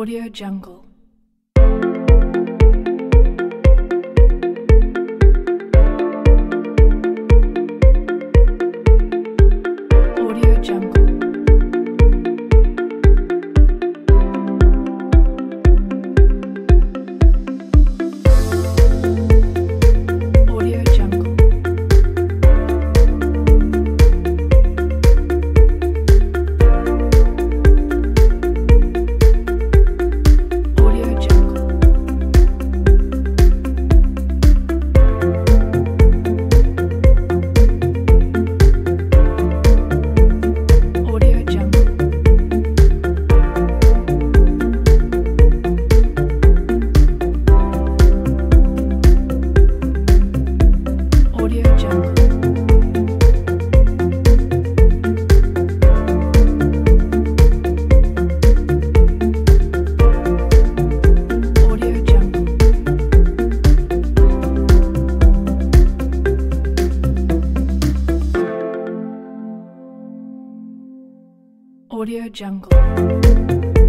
Audio Jungle. Audio Jungle.